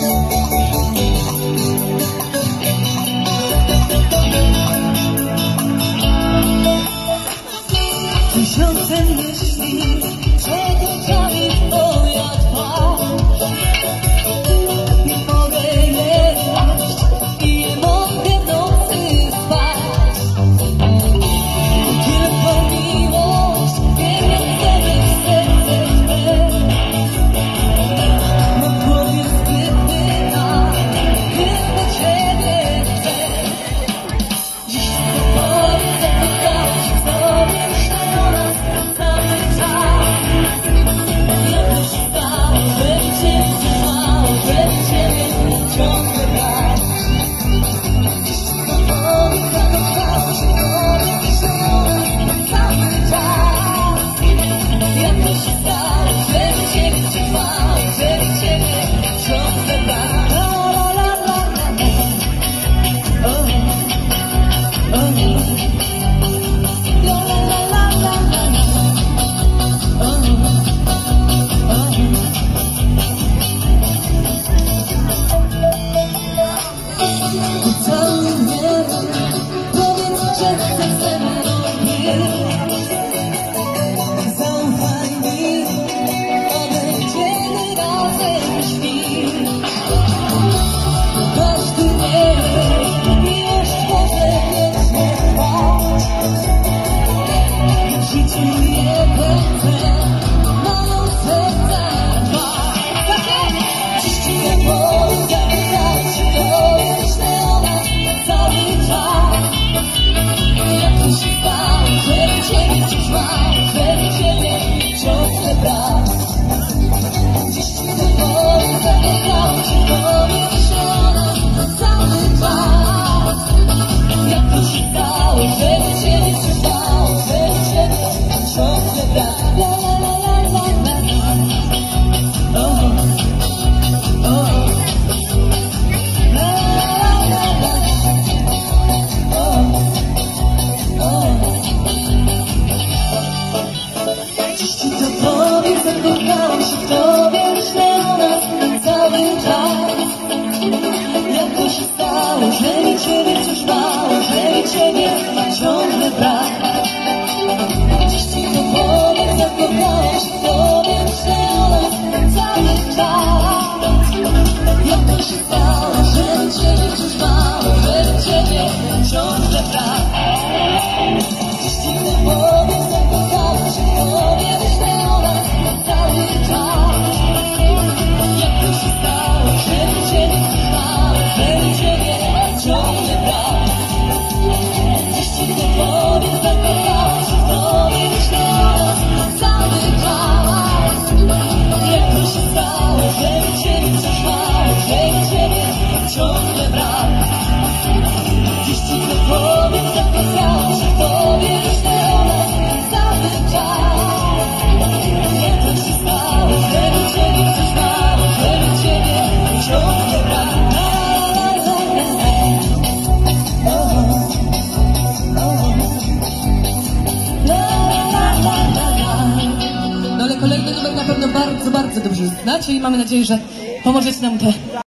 Música Oh, go. bardzo dobrze znacie i mamy nadzieję, że pomożecie nam te